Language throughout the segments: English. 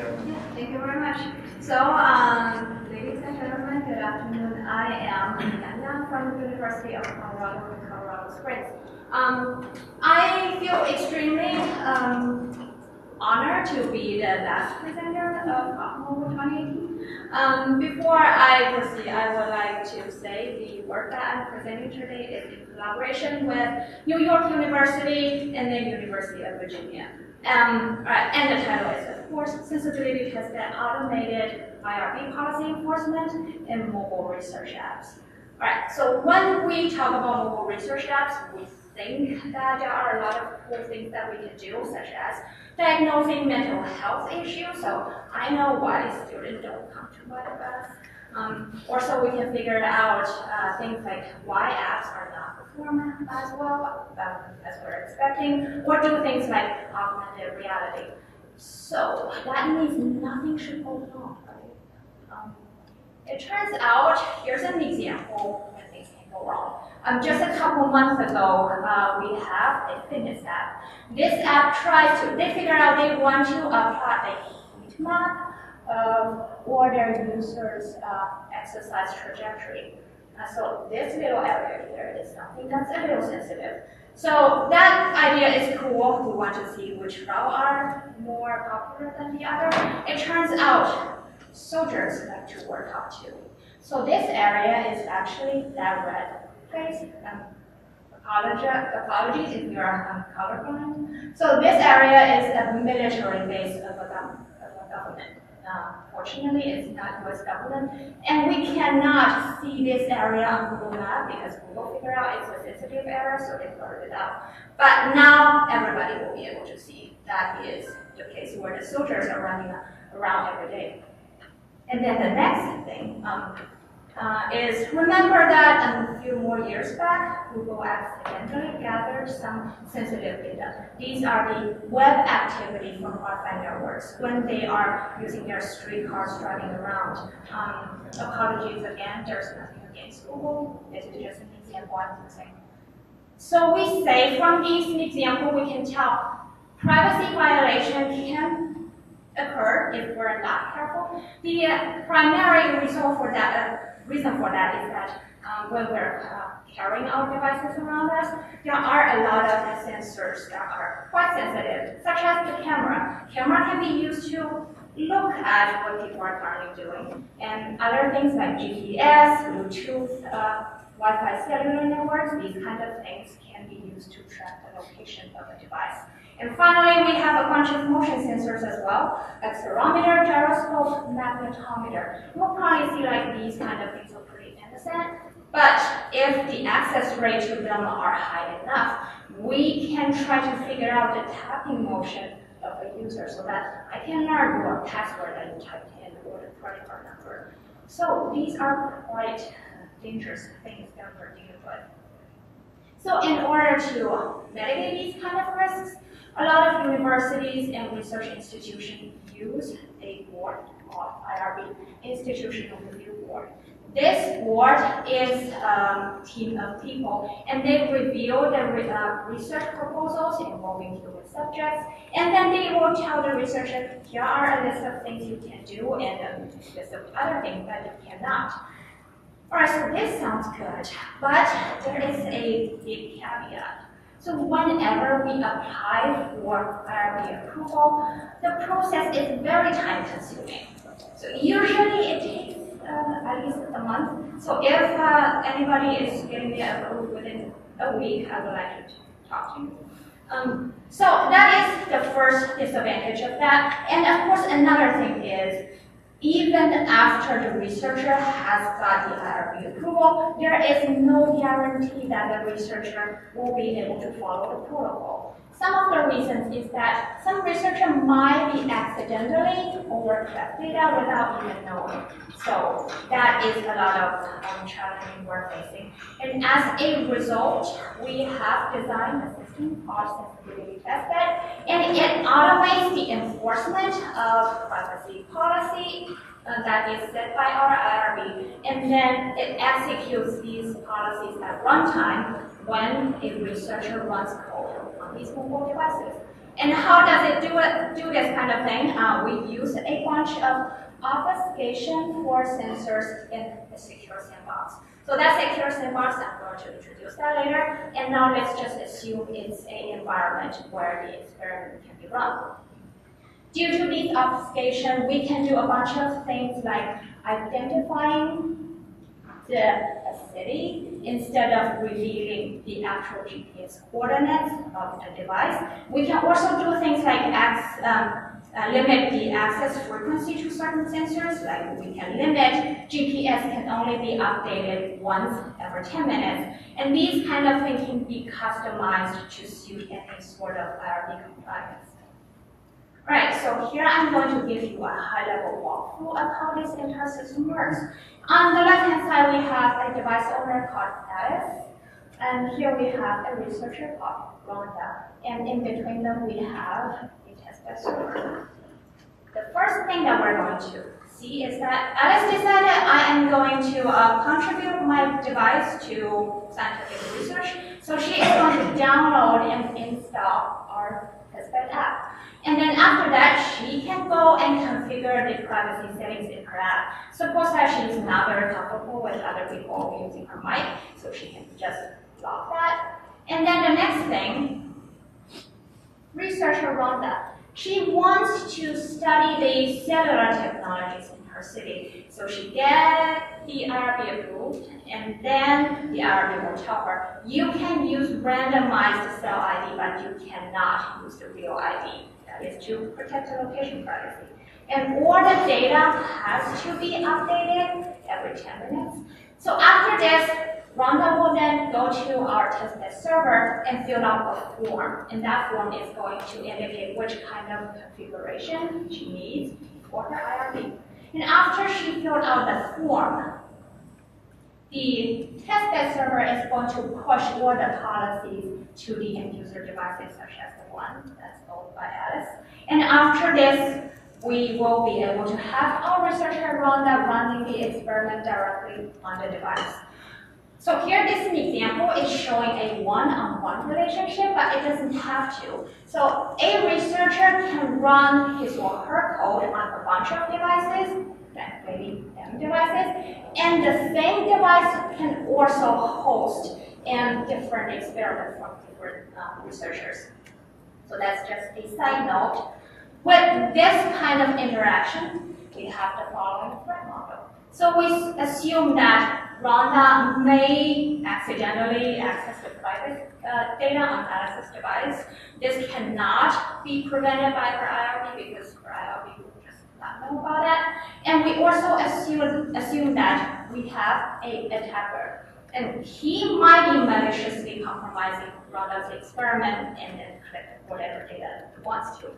Thank you very much. So, um, ladies and gentlemen, good afternoon. I am Yan Yan from the University of Colorado in Colorado Springs. Um, I feel extremely um, honored to be the last presenter of Mobile 2018. Um, before I proceed, I would like to say the work that I'm presenting today is in collaboration with New York University and the University of Virginia. Um, right, and the title is, of course, Sensibility Testbed Automated IRB Policy Enforcement in Mobile Research Apps. All right, so when we talk about mobile research apps, we think that there are a lot of cool things that we can do, such as diagnosing mental health issues. So I know why students don't come to my class. Um, so we can figure out uh, things like why apps are not as well um, as we're expecting, or do things like augmented reality. So that means nothing should go wrong? Um, it turns out, here's an example when things can go wrong. Um, just a couple months ago, uh, we have a fitness app. This app tries to, they figure out they want to apply a heat map um, or their users' uh, exercise trajectory. Uh, so this little area here is something that's a little sensitive. So that idea is cool. We want to see which route are more popular than the other. It turns out soldiers like to work out too. So this area is actually that red place. Um, apologies if you're um, colorblind. So this area is a military base of a, of a government. Uh, fortunately, it's not U.S. government, and we cannot see this area on Google Map because Google figured out it's a sensitive area, so they blurred it out. But now everybody will be able to see that is the place where the soldiers are running around every day. And then the next thing, um, uh, is remember that a few more years back, Google accidentally gathered some sensitive data. These are the web activity from Wi-Fi networks when they are using their streetcars driving around. Um, apologies again, there's nothing against Google. This is just an example I'm using. So we say from this example, we can tell privacy violation can occur if we're not careful. The uh, primary result for that uh, reason for that is that um, when we're uh, carrying our devices around us, there are a lot of sensors that are quite sensitive, such as the camera. Camera can be used to look at what people are currently doing, and other things like GPS, Bluetooth, uh, Wi-Fi cellular networks, these kind of things can be used to track the location of a device. And finally, we have a bunch of motion sensors as well, accelerometer, gyroscope, magnetometer. You'll probably see like these kind of things are pretty innocent, but if the access rate to them are high enough, we can try to figure out the tapping motion of a user so that I can learn what password you typed in or the credit card number. So these are quite dangerous things that we're dealing with. So in order to mitigate these kind of risks, a lot of universities and research institutions use a board called IRB, Institutional Review Board. This board is a team of people, and they review the uh, research proposals involving human subjects, and then they will tell the researcher, here are a list of things you can do, and a list of other things that you cannot. All right, so this sounds good, but there is a big caveat. So whenever we apply for IRB approval, the process is very time consuming. So usually it takes uh, at least a month. So if uh, anybody is getting the approval within a week, I would like to talk to you. Um, so that is the first disadvantage of that. And of course, another thing is even after the researcher has got the IRB approval, there is no guarantee that the researcher will be able to follow the protocol. Some of the reasons is that some researcher might be accidentally overcorrect data without even knowing. So that is a lot of um, challenges we're facing. And as a result, we have designed a system called Sensibility Testbed, and it automates the enforcement of privacy policy uh, that is set by our IRB, and then it executes these policies at runtime when a researcher runs code on these mobile devices. And how does it do? Do this kind of thing? Uh, we use a bunch of obfuscation for sensors in the secure sandbox. So that secure sandbox, I'm going to introduce that later. And now let's just assume it's an environment where the experiment can be run. Due to this obfuscation, we can do a bunch of things like identifying the city instead of revealing the actual GPS coordinates of the device. We can also do things like um, uh, limit the access frequency to certain sensors, like we can limit GPS can only be updated once every 10 minutes. And these kind of things can be customized to suit any sort of IRB compliance. Alright, so here I'm going to give you a high-level walkthrough of how this entire system works. On the left-hand side, we have a device owner called Alice, and here we have a researcher called Rhonda. And in between them, we have a testbed server. the first thing that we're going to see is that Alice decided I am going to uh, contribute my device to scientific research. So she is going to download and install our testbed app. And then after that, she can go and configure the privacy settings in her app. Suppose that she is not very comfortable with other people using her mic, so she can just block that. And then the next thing, researcher Rhonda. She wants to study the cellular technologies in her city. So she gets the IRB approved, and then the IRB will tell her, you can use randomized cell You cannot use the real ID. That is to protect the location privacy. And all the data has to be updated every 10 minutes. So after this, Rhonda will then go to our testbed server and fill out a form. And that form is going to indicate which kind of configuration she needs for her IRB. And after she filled out the form, the testbed server is going to push all the policies to the end user devices, such as the one that's owned by Alice. And after this, we will be able to have our researcher Rhonda running the experiment directly on the device. So here this is an example. It's showing a one-on-one -on -one relationship, but it doesn't have to. So a researcher can run his or her code on a bunch of devices, maybe M devices, and the same device can also host and different experiments from different uh, researchers. So that's just a side note. With this kind of interaction, we have the following threat model. So we assume that Rhonda may accidentally access the private uh, data on Alice's device. This cannot be prevented by her IRB because her IRB will just not know about that. And we also assume, assume that we have a attacker. And he might be maliciously compromising Rhonda's experiment and then collect whatever data he wants to.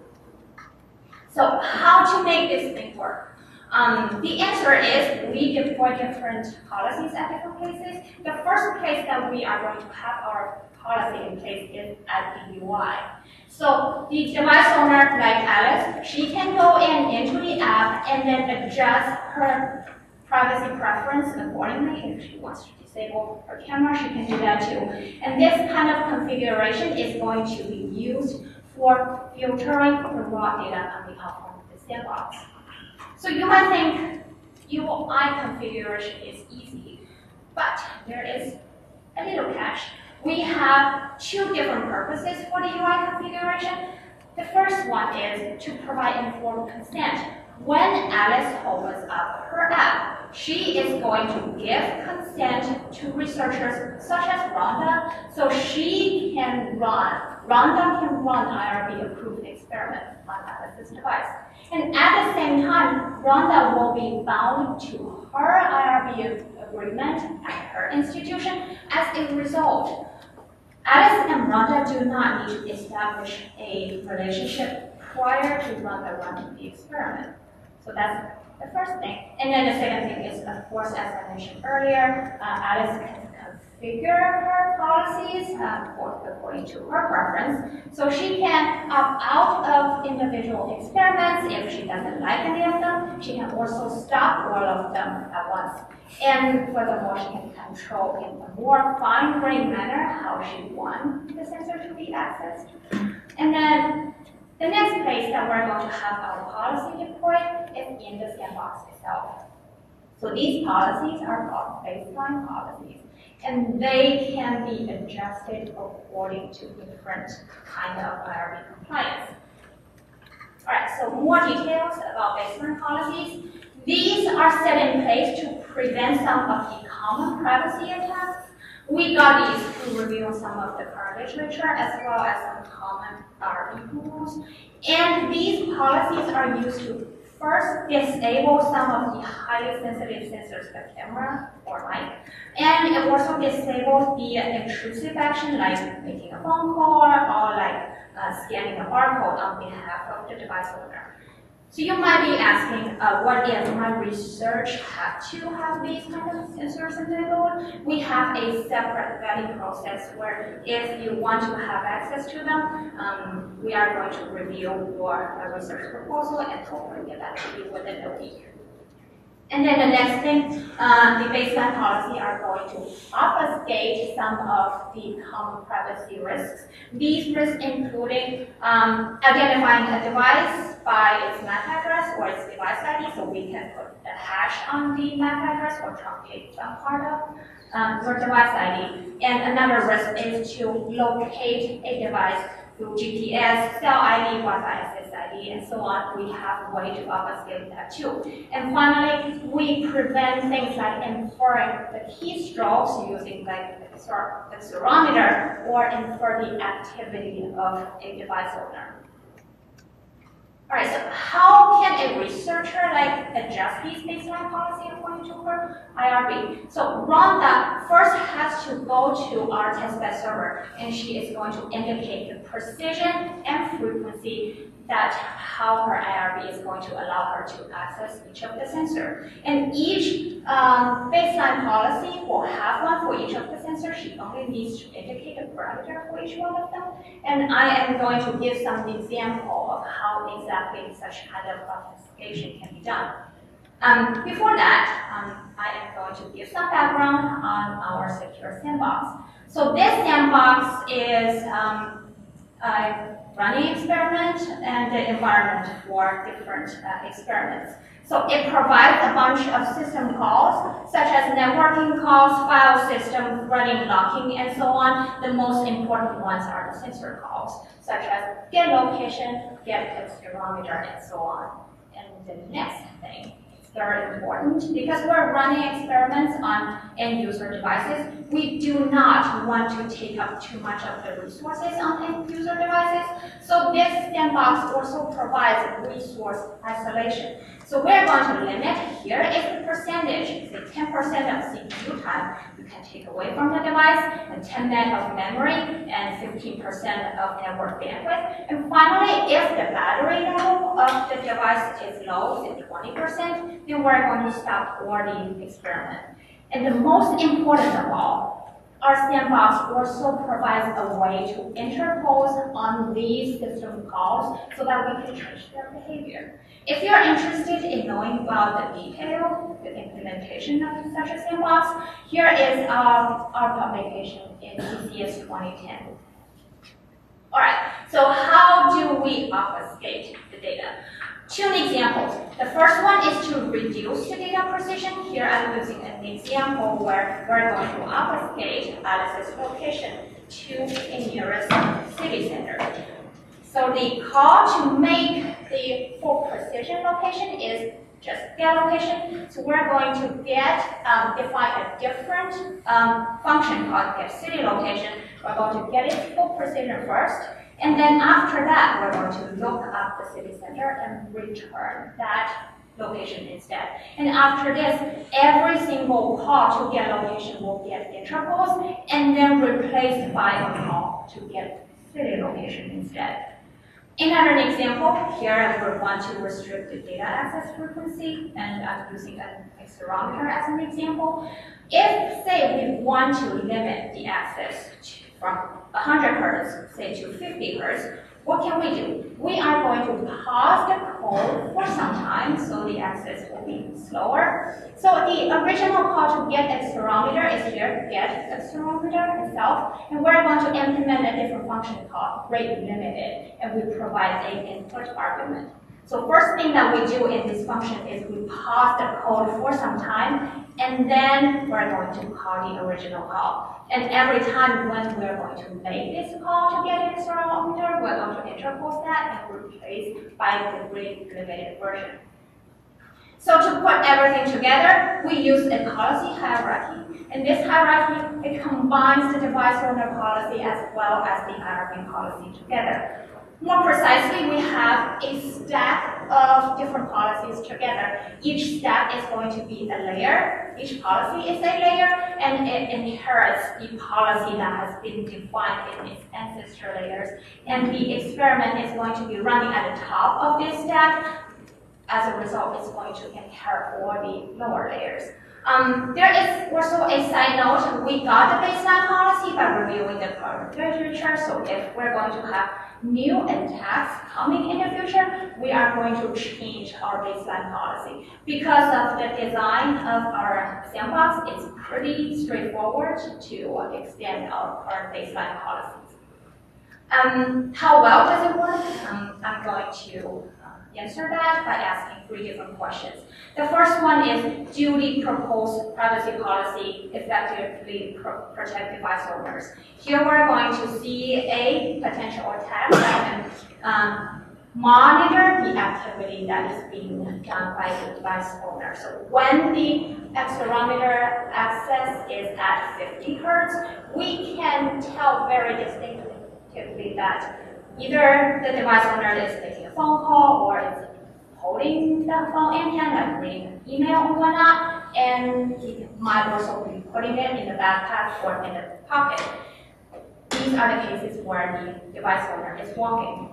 So how to make this thing work? Um, the answer is we deploy different policies at different places. The first place that we are going to have our policy in place is at the UI. So the device owner, like Alice, she can go in into the app and then adjust her privacy preference accordingly. If she wants to disable her camera, she can do that too. And this kind of configuration is going to be used for filtering the raw data on coming out from the sandbox. So you might think UI configuration is easy, but there is a little catch. We have two different purposes for the UI configuration. The first one is to provide informed consent. When Alice opens up her app, she is going to give consent to researchers such as Rhonda, so she can run, Rhonda can run IRB approved experiments on Alice's device. And at the same time, Rhonda will be bound to her IRB agreement at her institution as a result. Alice and Rhonda do not need to establish a relationship prior to Rhonda running the experiment. So that's the first thing. And then the second thing is, of course, as I mentioned earlier, uh, Alice can configure her policies uh, according to her preference. So she can opt out of individual experiments if she doesn't like any of them. She can also stop all of them at once. And furthermore, she can control in a more fine-grained manner how she wants the sensor to be accessed. And then that we're going to have our policy deployed is in the sandbox itself. So these policies are called baseline policies, and they can be adjusted according to different kind of IRB compliance. All right, so more details about baseline policies. These are set in place to prevent some of the common privacy attacks. We got these through reviewing some of the current literature as well as some common IRB rules. And these policies are used to first disable some of the highly sensitive sensors, the camera or mic, and it also disables the intrusive action like making a phone call or like uh, scanning a barcode on behalf of the device owner. So you might be asking, uh, what if my research had to have these kind of sensors enabled? We have a separate vetting process where if you want to have access to them, um, we are going to review your research proposal and hopefully get back to you within a week. And then the next thing, uh, the baseline policy are going to obfuscate some of the common privacy risks. These risks including um, identifying a device by its MAC address or its device ID, so we can put a hash on the MAC address or truncate some part of um, your device ID. And another risk is to locate a device through GPS, cell ID, Wi-Fi And so on. We have a way to obfuscate that too. And finally, we prevent things like inferring the keystrokes using like the accelerometer or infer the activity of a device owner. All right, so how can a researcher like adjust these baseline policy according to her IRB? So Rhonda first has to go to our testbed server and she is going to indicate the precision and frequency that how her IRB is going to allow her to access each of the sensor. And each um, baseline policy will have one for each of the sensors. She only needs to indicate a parameter for each one of them. And I am going to give some example of how exactly such kind of obfuscation can be done. Um, before that, um, I am going to give some background on our secure sandbox. So this sandbox is a running experiment and the environment for different uh, experiments. So it provides a bunch of system calls, such as networking calls, file system, running locking, and so on. The most important ones are the sensor calls, such as get location, get accelerometer, and so on. And the next thing very important because we're running experiments on end user devices. We do not want to take up too much of the resources on end user devices. So this sandbox also provides resource isolation. So we're going to limit, here is the percentage, say 10% of CPU time you can take away from the device, and 10 meg of memory, and 15% of network bandwidth. And finally, if the battery level of the device is low, say 20%, then we're going to stop the experiment. And the most important of all, our sandbox also provides a way to interpose on these system calls so that we can change their behavior. If you're interested in knowing about the detail, the implementation of such a sandbox, here is our, our publication in CCS 2010. All right, so how do we obfuscate the data? Two examples. The first one is to reduce the data precision. Here I'm using an example where we're going to obfuscate Alice's location to the nearest city center. So the call to make the full precision location is just get location. So we're going to get um, define a different um, function called get city location. We're going to get its full precision first. And then after that, we're going to look up the city center and return that location instead. And after this, every single call to get location will get interposed and then replaced by a call to get city location instead. Another example, here we want to restrict the data access frequency, and I'm using an accelerometer as an example. If, say, we want to limit the access to from 100 hertz, say to 50 hertz, what can we do? We are going to pause the call for some time so the access will be slower. So the original call to get accelerometer is here, get accelerometer itself, and we're going to implement a different function called rate limited, and we provide an input argument. So first thing that we do in this function is we pause the code for some time, and then we're going to call the original call. And every time when we're going to make this call to get an accelerometer, we're going to interpose that and replace by the rate limited version. So to put everything together, we use a policy hierarchy. And this hierarchy, it combines the device owner policy as well as the IRB policy together. More precisely, we have a stack of different policies together. Each stack is going to be a layer. Each policy is a layer, and it inherits the policy that has been defined in its ancestor layers. And the experiment is going to be running at the top of this stack. As a result, it's going to inherit all the lower layers. Um, there is also a side note. We got the baseline policy by reviewing the current literature. So if we're going to have new attacks coming in the future, we are going to change our baseline policy. Because of the design of our sandbox, it's pretty straightforward to extend our baseline policies. Um, how well does it work? Um, I'm going to answer that by asking three different questions. The first one is, do the proposed privacy policy effectively pro protect device owners? Here we're going to see a potential attack that can um, monitor the activity that is being done by the device owner. So when the accelerometer access is at 50 hertz, we can tell very distinctly that either the device owner is making a phone call or is holding the phone in hand, like reading email or whatnot, and he might also be putting it in the backpack or in the pocket. These are the cases where the device owner is walking.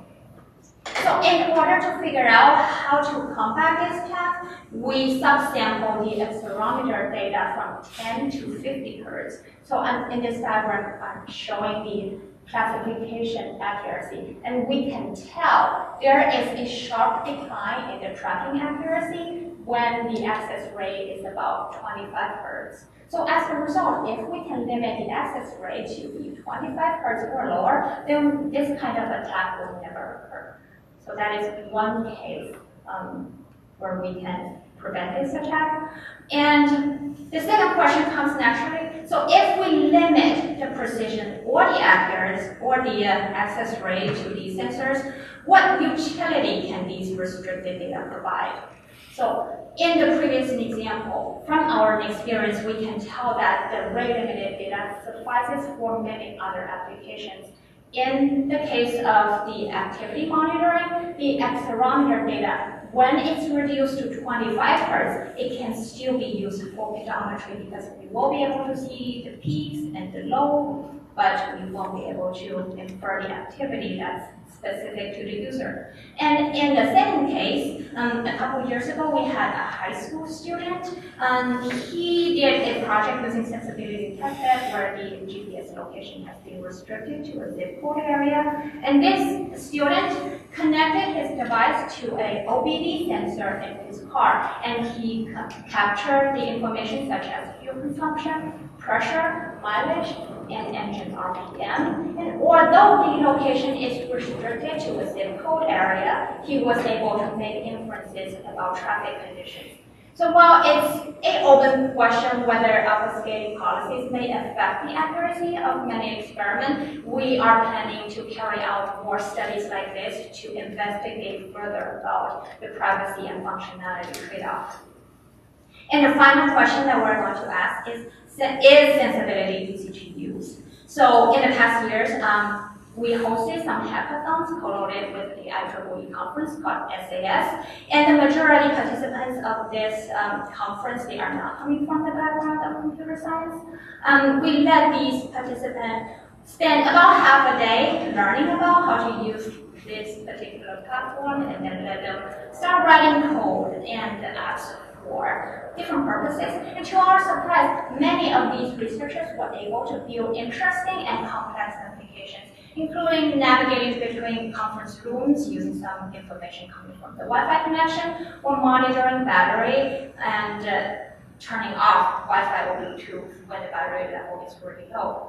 So in order to figure out how to combat this task, we subsample the accelerometer data from 10 to 50 hertz. So in this diagram, I'm showing the classification accuracy. And we can tell there is a sharp decline in the tracking accuracy when the access rate is about 25 hertz. So as a result, if we can limit the access rate to be 25 hertz or lower, then this kind of attack will never occur. So that is one case um, where we can prevent this attack. And the second question comes naturally. So if we limit the precision or the accuracy or the uh, access rate to these sensors, what utility can these restricted data provide? So in the previous example, from our experience, we can tell that the rate limited data suffices for many other applications. In the case of the activity monitoring, the accelerometer data when it's reduced to 25 hertz, it can still be used for pedometry because we will be able to see the peaks and the low, but we won't be able to infer the activity that's specific to the user. And in the second case, um, a couple years ago, we had a high school student. Um, he did a project using sensibility test where the GPS location has been restricted to a zip code area. And this student connected his device to a OBD sensor in his car, and he captured the information such as fuel consumption, pressure, mileage, and engine RPM. And although the location is restricted to a zip code area, he was able to make inferences about traffic conditions. So while it's an open question whether obfuscating policies may affect the accuracy of many experiments, we are planning to carry out more studies like this to investigate further about the privacy and functionality trade-off. And the final question that we're going to ask is, is sensibility UCG use. So in the past years, um, we hosted some hackathons co-loaded with the IEEE conference called SAS, and the majority participants of this um, conference, they are not coming from the background of computer science. Um, we let these participants spend about half a day learning about how to use this particular platform, and then let them start writing code and ask for different purposes. And to our surprise, many of these researchers were able to build interesting and complex applications including navigating between conference rooms using some information coming from the Wi-Fi connection, or monitoring battery and uh, turning off Wi-Fi or Bluetooth when the battery level is really low.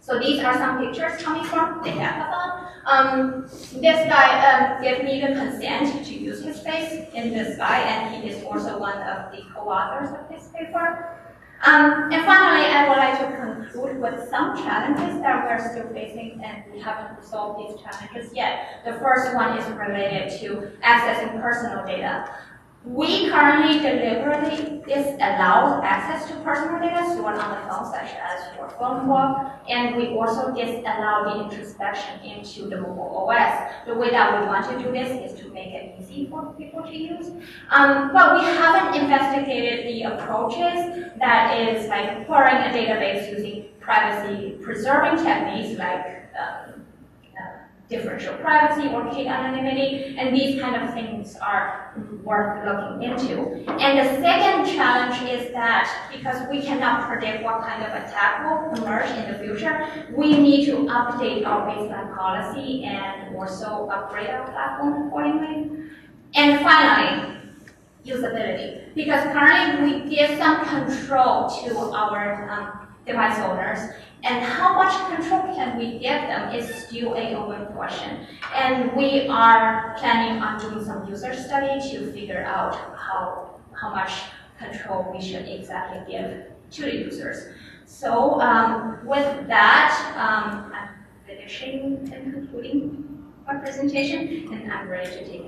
So these are some pictures coming from the hackathon. Um, this guy um, gave me the consent to use his face in this guy, and he is also one of the co-authors of this paper. Um, and finally, I would like to conclude with some challenges that we're still facing, and we haven't resolved these challenges yet. The first one is related to accessing personal data. We currently deliberately disallow access to personal data stored on the phone, such as your phone book, and we also disallow the introspection into the mobile OS. The way that we want to do this is to make it easy for people to use. Um, but we haven't investigated the approaches that is like querying a database using privacy preserving techniques like um, differential privacy or k-anonymity, and these kind of things are worth looking into. And the second challenge is that because we cannot predict what kind of attack will emerge in the future, we need to update our baseline policy and also upgrade our platform accordingly. And finally, usability. Because currently we give some control to our um, device owners and how much control can we give them is still a open question. And we are planning on doing some user study to figure out how, how much control we should exactly give to the users. So um, with that, um, I'm finishing and concluding my presentation, and I'm ready to take